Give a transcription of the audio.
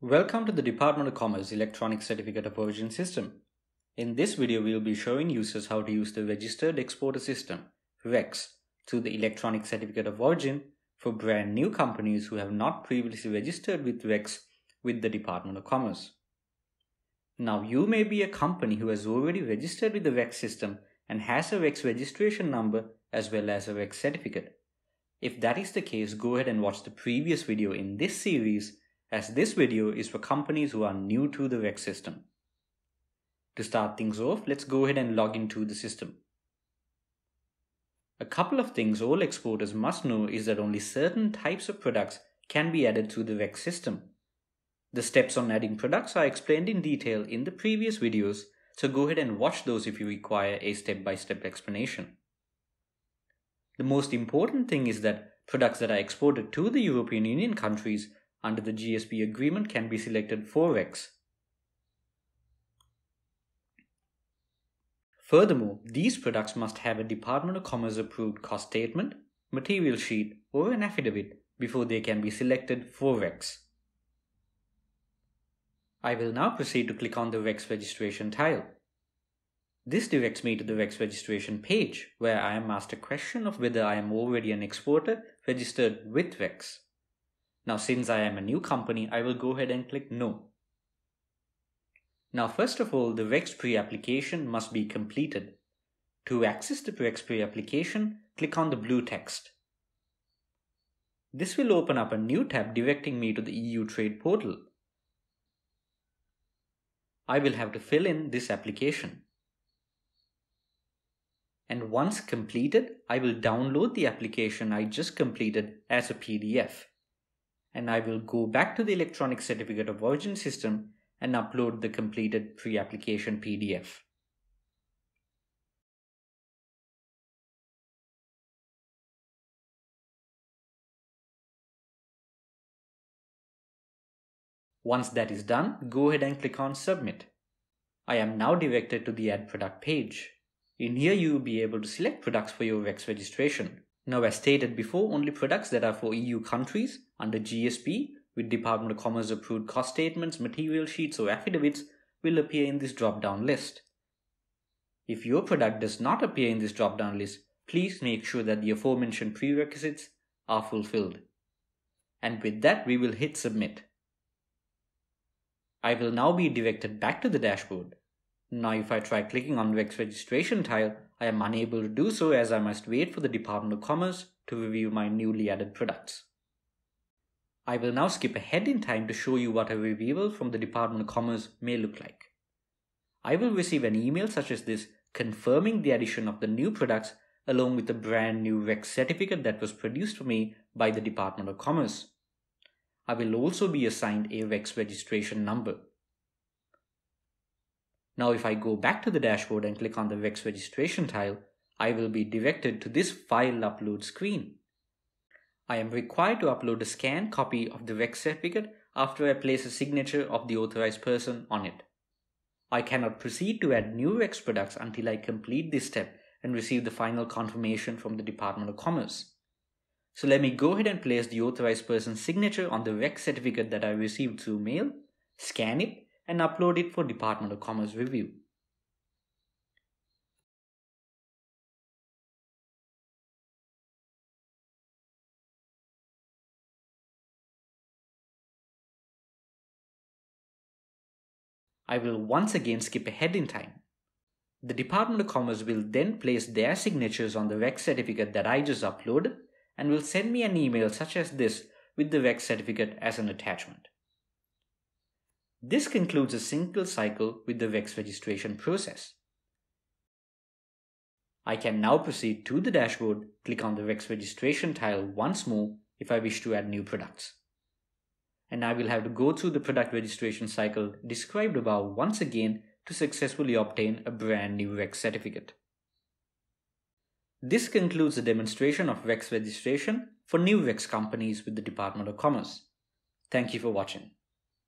Welcome to the Department of Commerce Electronic Certificate of Origin system. In this video, we will be showing users how to use the Registered Exporter System, REX, through the Electronic Certificate of Origin for brand new companies who have not previously registered with REX with the Department of Commerce. Now, you may be a company who has already registered with the REX system and has a REX registration number as well as a REX certificate. If that is the case, go ahead and watch the previous video in this series as this video is for companies who are new to the REX system. To start things off, let's go ahead and log into the system. A couple of things all exporters must know is that only certain types of products can be added to the REX system. The steps on adding products are explained in detail in the previous videos, so go ahead and watch those if you require a step-by-step -step explanation. The most important thing is that products that are exported to the European Union countries under the GSP agreement can be selected for REX. Furthermore, these products must have a Department of Commerce approved cost statement, material sheet, or an affidavit before they can be selected for REX. I will now proceed to click on the REX registration tile. This directs me to the REX registration page where I am asked a question of whether I am already an exporter registered with REX. Now since I am a new company, I will go ahead and click no. Now first of all, the REX pre-application must be completed. To access the REX pre-application, click on the blue text. This will open up a new tab directing me to the EU Trade Portal. I will have to fill in this application. And once completed, I will download the application I just completed as a PDF and I will go back to the electronic certificate of origin system and upload the completed pre-application PDF. Once that is done, go ahead and click on Submit. I am now directed to the Add Product page. In here you will be able to select products for your REX registration. Now as stated before, only products that are for EU countries under GSP with Department of Commerce approved cost statements, material sheets or affidavits will appear in this drop-down list. If your product does not appear in this drop-down list, please make sure that the aforementioned prerequisites are fulfilled. And with that, we will hit submit. I will now be directed back to the dashboard. Now if I try clicking on REX registration tile, I am unable to do so as I must wait for the Department of Commerce to review my newly added products. I will now skip ahead in time to show you what a review from the Department of Commerce may look like. I will receive an email such as this confirming the addition of the new products along with a brand new REX certificate that was produced for me by the Department of Commerce. I will also be assigned a REX registration number. Now if I go back to the dashboard and click on the REX registration tile, I will be directed to this file upload screen. I am required to upload a scanned copy of the REX certificate after I place a signature of the authorized person on it. I cannot proceed to add new REX products until I complete this step and receive the final confirmation from the Department of Commerce. So let me go ahead and place the authorized person's signature on the REX certificate that I received through mail, scan it, and upload it for Department of Commerce review. I will once again skip ahead in time. The Department of Commerce will then place their signatures on the REX certificate that I just uploaded and will send me an email such as this with the REX certificate as an attachment. This concludes a single cycle with the REX registration process. I can now proceed to the dashboard, click on the REX registration tile once more if I wish to add new products. And I will have to go through the product registration cycle described above once again to successfully obtain a brand new REX certificate. This concludes the demonstration of REX registration for new REX companies with the Department of Commerce. Thank you for watching.